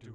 Do